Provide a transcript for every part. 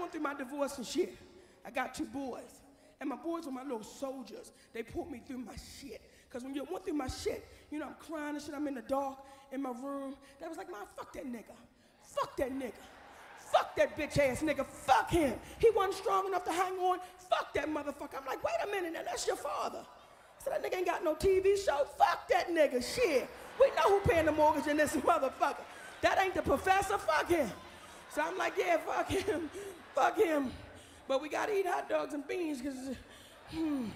went through my divorce and shit, I got two boys. And my boys were my little soldiers. They pulled me through my shit. Because when you went through my shit, you know, I'm crying and shit, I'm in the dark in my room. They was like, man, fuck that nigga. Fuck that nigga. Fuck that bitch ass nigga. Fuck him. He wasn't strong enough to hang on. Fuck that motherfucker. I'm like, wait a minute now, that's your father. So that nigga ain't got no TV show. Fuck that nigga. Shit. We know who paying the mortgage in this motherfucker. That ain't the professor. Fuck him. So I'm like, yeah, fuck him. Fuck him. But we gotta eat hot dogs and beans because hmm,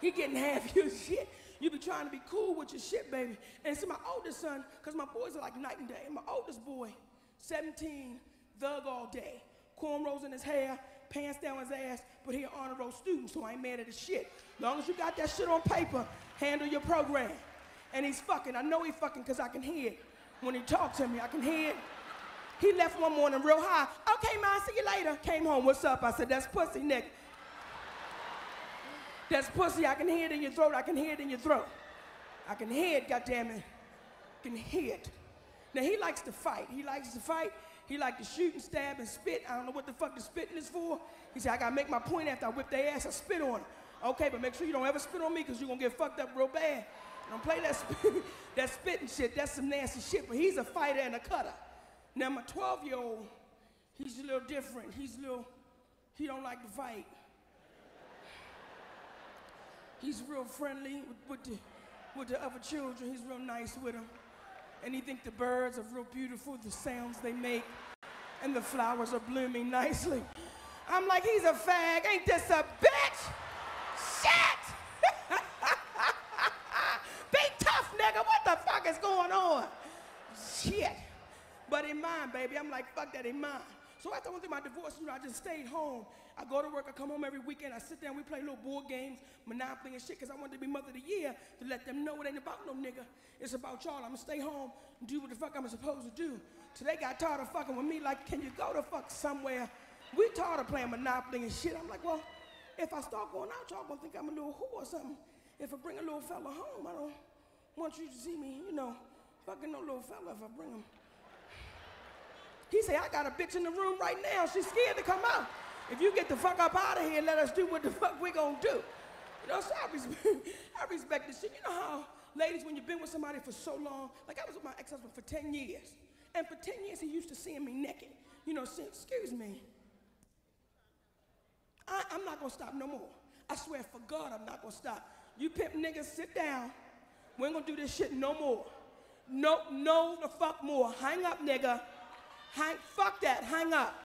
he getting half your shit. You be trying to be cool with your shit, baby. And so my oldest son, because my boys are like night and day, my oldest boy, 17, thug all day. Cornrows in his hair, pants down his ass, but he an honor roll student, so I ain't mad at his shit. Long as you got that shit on paper, handle your program. And he's fucking. I know he fucking because I can hear it. When he talks to me, I can hear it. He left one morning real high. Okay, man, see you later. Came home, what's up? I said, that's pussy, nigga. That's pussy. I can hear it in your throat. I can hear it in your throat. I can hear it, goddammit. I can hear it. Now, he likes to fight. He likes to fight. He likes to shoot and stab and spit. I don't know what the fuck the spitting is for. He said, I gotta make my point after I whip their ass. I spit on them. Okay, but make sure you don't ever spit on me because you're gonna get fucked up real bad. Don't play that, spit, that spitting shit. That's some nasty shit. But he's a fighter and a cutter. Now, my 12 year old, he's a little different. He's a little, he don't like to fight. He's real friendly with, with, the, with the other children. He's real nice with them. And he think the birds are real beautiful, the sounds they make, and the flowers are blooming nicely. I'm like, he's a fag. Ain't this a bitch? Shit! Be tough, nigga. What the fuck is going on? Shit. In mine, baby, I'm like, fuck that in mine. So after I went through my divorce, you know, I just stayed home. I go to work, I come home every weekend, I sit down, we play little board games, Monopoly and shit, because I wanted to be mother of the year to let them know it ain't about no nigga. It's about y'all. I'm gonna stay home and do what the fuck I'm supposed to do. So they got tired of fucking with me, like, can you go to fuck somewhere? We tired of playing Monopoly and shit. I'm like, well, if I start going out, y'all gonna think I'm a little whore or something. If I bring a little fella home, I don't want you to see me, you know, fucking no little fella if I bring him. He said, I got a bitch in the room right now. She's scared to come out. If you get the fuck up out of here let us do what the fuck we gonna do. You know, so I respect, I respect this shit. You know how, ladies, when you've been with somebody for so long, like I was with my ex-husband for 10 years. And for 10 years, he used to seeing me naked. You know, say, excuse me. I, I'm not gonna stop no more. I swear for God, I'm not gonna stop. You pimp niggas, sit down. We ain't gonna do this shit no more. No, no, the fuck more. Hang up, nigga. Hang, fuck that, hang up.